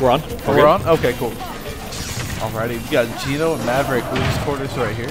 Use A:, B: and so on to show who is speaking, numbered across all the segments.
A: We're on.
B: Oh, we're on? Okay, cool. Alrighty, we got GENO and Maverick losers quarters right here.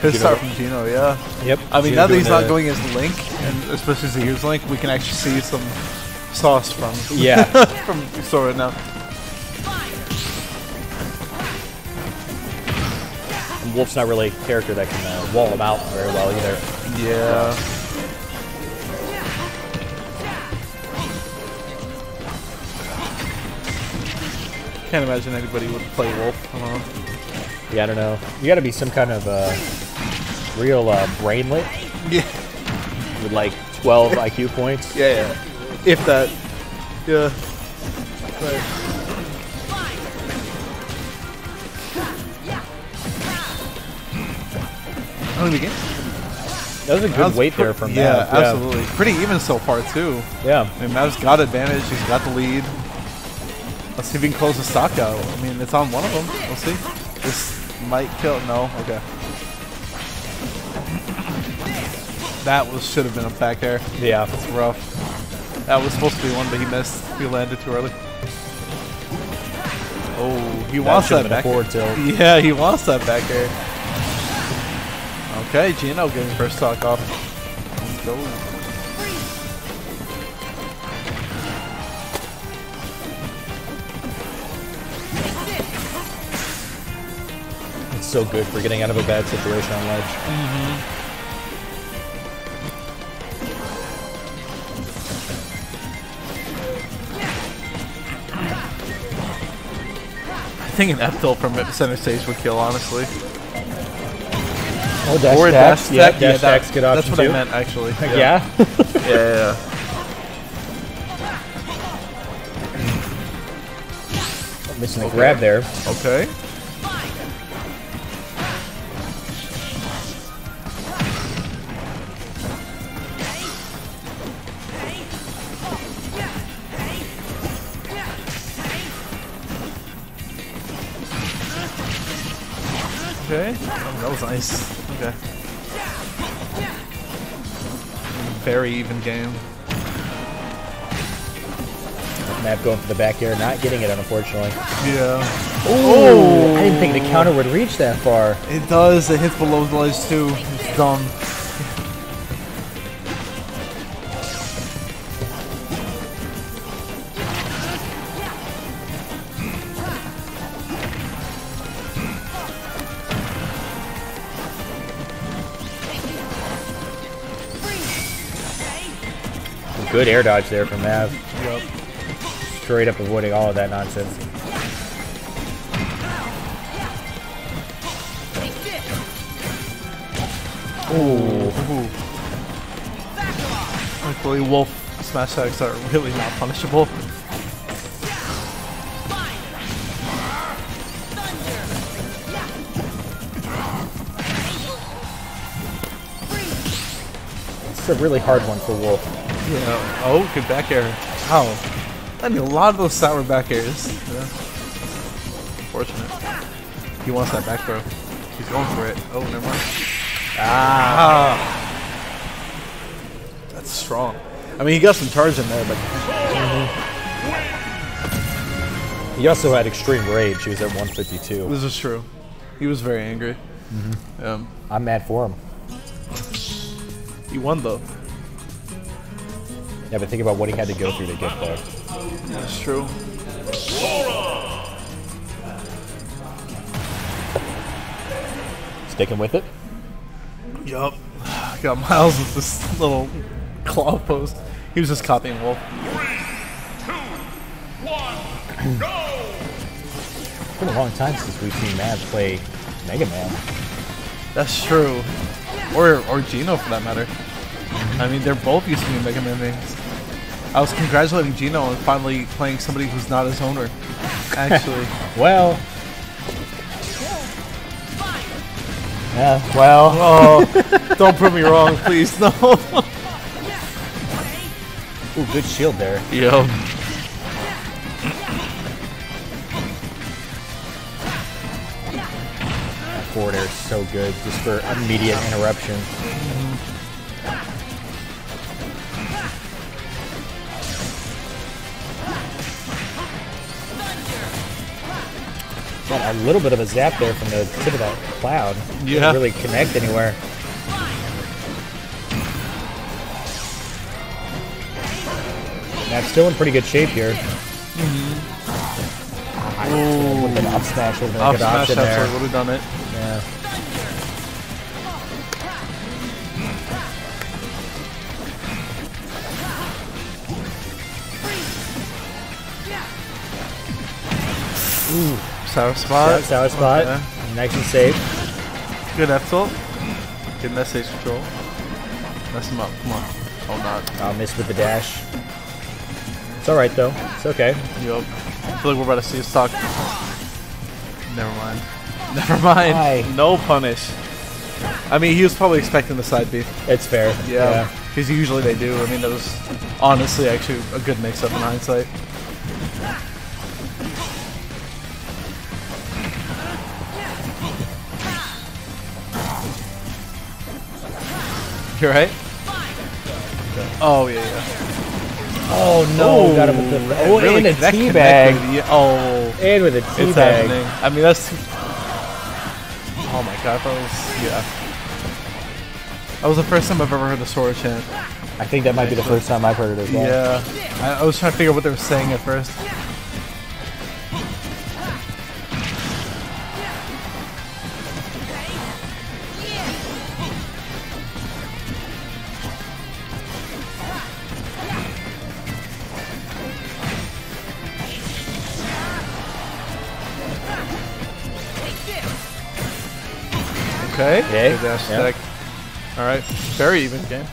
B: Could
A: GENO.
B: start from GENO, yeah.
A: Yep.
B: I mean,
A: GENO
B: now that he's not going as Link, and especially as he Link, we can actually see some sauce from
A: Yeah.
B: from Sora now.
A: And Wolf's not really a character that can uh, wall him out very well either.
B: Yeah. Can't imagine anybody would play Wolf. I don't know.
A: Yeah, I don't know. You got to be some kind of uh, real uh, brainlet
B: Yeah.
A: with like 12 IQ points.
B: Yeah, yeah. If that. Yeah. Right. How many games?
A: That was a good
B: Mav's
A: weight there from
B: yeah,
A: Mav.
B: absolutely. Pretty even so far too.
A: Yeah.
B: I mean, Mav's got advantage. He's got the lead. Let's see if he can close the stock out. I mean, it's on one of them. We'll see. This might kill. No. Okay. That was should have been a back air.
A: Yeah.
B: That's rough. That was supposed to be one, but he missed. He landed too early. Oh, he wants that
A: been a
B: back
A: forward tilt.
B: Yeah, he wants that back air. Okay, GENO getting first stock off. Let's go.
A: It's so good for getting out of a bad situation on ledge.
B: I think an F tilt from center stage would kill, honestly.
A: Oh, dash
B: or a
A: attacks.
B: dash
A: Yeah,
B: attack.
A: dash
B: yeah, that-
A: attacks, good option
B: That's what
A: too.
B: I meant, actually.
A: Yeah.
B: yeah, yeah.
A: Missing the grab there.
B: Okay. Okay. Oh, that was nice. Okay. Very even game.
A: Mav going for the back air, not getting it, unfortunately.
B: Yeah.
A: Oh! I didn't think the counter would reach that far.
B: It does. It hits below the ledge too. It's dumb.
A: Good air dodge there from Mav.
B: Yep.
A: Straight up avoiding all of that nonsense. Ooh.
B: Thankfully, wolf smash attacks are really not punishable.
A: It's a really hard one for Wolf.
B: Yeah. Oh, good back air. Wow. I mean, a lot of those sour back airs. Yeah. Unfortunate. He wants that back throw. He's going for it. Oh, never mind. Ah. That's strong. I mean, he got some charge in there, but
A: He also had extreme rage. He was at 152.
B: this is true. He was very angry. Um,
A: I'm mad for him.
B: he won though.
A: Yeah, but think about what he had to go through to get there.
B: That's true.
A: Sticking with it.
B: Yup. Got Miles with this little claw post. He was just copying Wolf.
A: It's been a long time since we've seen Mav play Mega Man.
B: That's true. Or or GENO for that matter. I mean, they're both used to be Mega Man names. I was congratulating GENO on finally playing somebody who's not his owner. Actually.
A: Well. Yeah, well.
B: oh, don't prove me wrong, please. No.
A: Ooh, good shield there.
B: Yo.
A: Forward air is so good, just for immediate interruption. Got a little bit of a zap there from the tip of that cloud. Didn't
B: Yeah.
A: really connect anywhere. Mav's still in pretty good shape here. Mm-hmm.
B: Ooh.
A: An up smash would have been a
B: Off
A: good
B: smash that's
A: there.
B: would have done it.
A: Yeah.
B: Sour spot.
A: Sour spot.
B: Okay.
A: Nice and safe.
B: Good tilt. Good that stage control. Mess him up. Come on. Oh, not.
A: I'll miss with the dash. It's alright though. It's okay.
B: Yup. I feel like we're about to see a stock. Never mind. Never mind. No punish. I mean, he was probably expecting the side B.
A: It's fair.
B: Yeah. Because usually they do. I mean, that was honestly actually a good mix up in hindsight. You're right? Oh, yeah, yeah.
A: Oh no! got him with the oh,
B: really,
A: and a tea bag.
B: Oh,
A: And with a tea
B: it's
A: bag.
B: happening. I mean, that's. Oh my god, that was. Yeah. That was the first time I've ever heard the sword chant.
A: I think that might be the first time I've heard it as well.
B: Yeah. I, I was trying to figure out what they were saying at first. Okay.
A: Okay,
B: Good attack. All right. Very even game.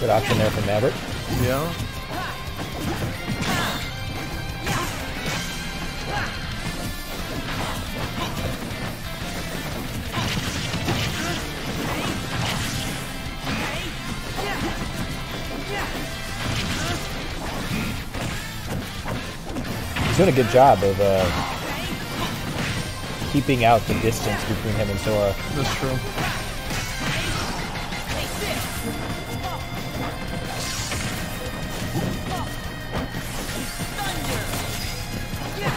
A: Good option there from Maverick.
B: Yeah.
A: Doing a good job of uh, keeping out the distance between him and Sora.
B: That's true.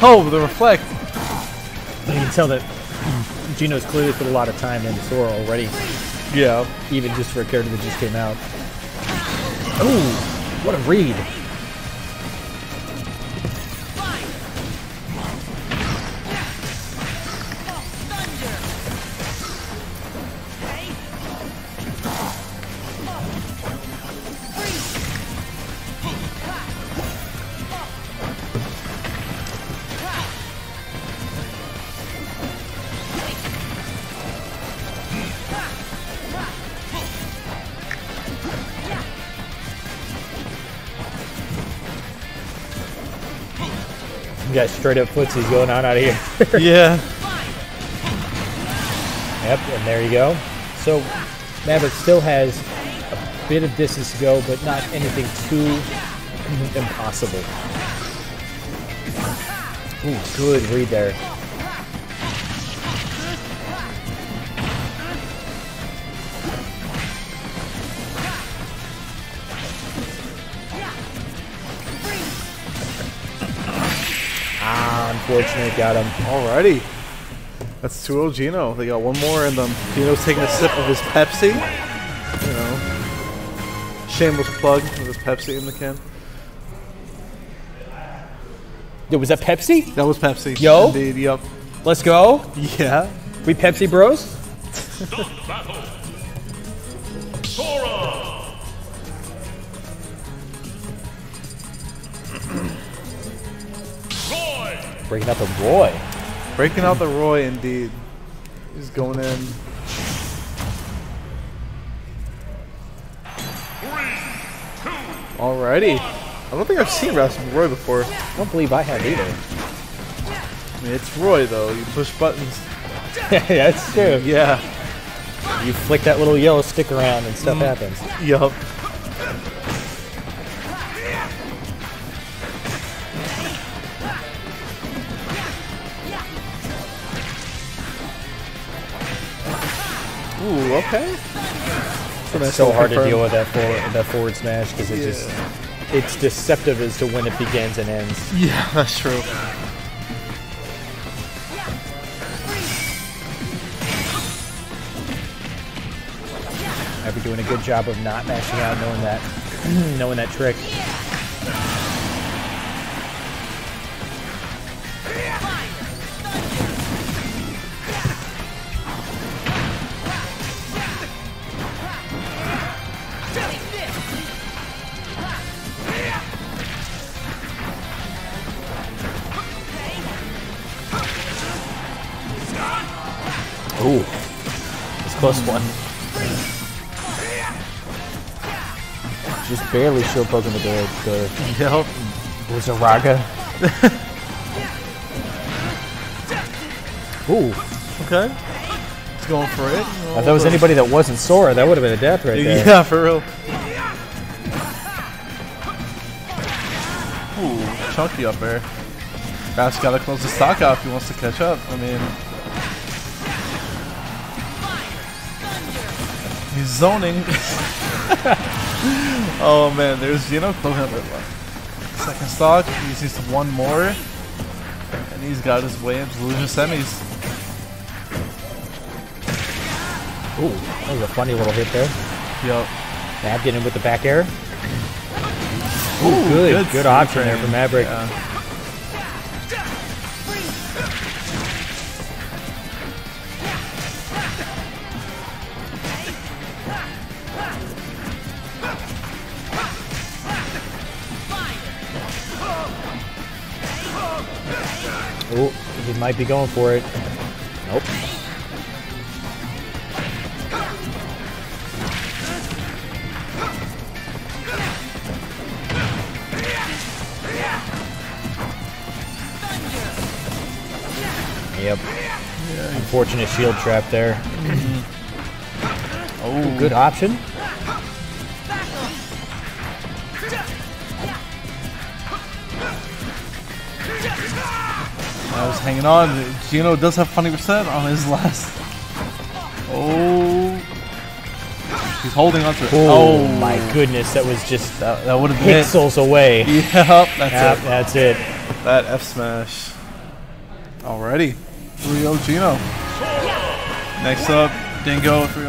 B: Oh, the reflect.
A: You can tell that GENO's clearly put a lot of time into Sora already,
B: Yeah.
A: even just for a character that just came out. Ooh, what a read! You got straight up footsies going on out of here.
B: Yeah.
A: Yep, and there you go. So Maverick still has a bit of distance to go, but not anything too impossible. Ooh, good read there. Ah, unfortunate, got him.
B: Alrighty. That's 2-0 GENO. They got one more in them. GENO's taking a sip of his Pepsi. You know. Shameless plug with his Pepsi in the can.
A: Yo, was that Pepsi?
B: That was Pepsi.
A: Yo.
B: Indeed, yep.
A: Let's go.
B: Yeah.
A: We Pepsi bros? Breaking out the Roy.
B: Breaking out the Roy, indeed. He's going in. Alrighty. I don't think I've seen Rasmus Roy before.
A: I don't believe I have either.
B: I mean, it's Roy, though. You push buttons.
A: Yeah, That's true.
B: Yeah.
A: You flick that little yellow stick around and stuff mm-hmm. happens.
B: Yup. Ooh, okay.
A: It's so hard to deal with that forward, that forward smash because it just it's deceptive as to when it begins and ends.
B: Yeah, that's true.
A: I've been doing a good job of not mashing out, knowing that, knowing that trick. Ooh, it's close one. Just barely shield poking the, the
B: Yep.
A: Blizzaga. Ooh,
B: Okay. He's going for it.
A: if that was anybody that wasn't Sora, that would have been a death right there.
B: Yeah, for real. Ooh, chunky up there. Bash gotta close the stock out if he wants to catch up. I mean, he's zoning. oh man, there's GENO closing up it. Second stock, he just needs one more, and he's got his way into the semis.
A: Ooh, that was a funny little hit there.
B: Yup.
A: Mav getting in with the back air. Ooh, good, good, option there from Maverick.
B: Yeah.
A: Ooh, he might be going for it. Nope. Yep. Unfortunate shield trap there. Mm-hmm.
B: Oh,
A: Good option.
B: I was hanging on. GENO does have 20% on his last. Oh. He's holding on to it.
A: Oh, oh, my goodness, that was just
B: That, that would have been it.
A: pixels away.
B: Yep, that's
A: Yep,
B: it.
A: that's it.
B: That F smash. Alrighty. 3 GENO. Next up, Dingo 3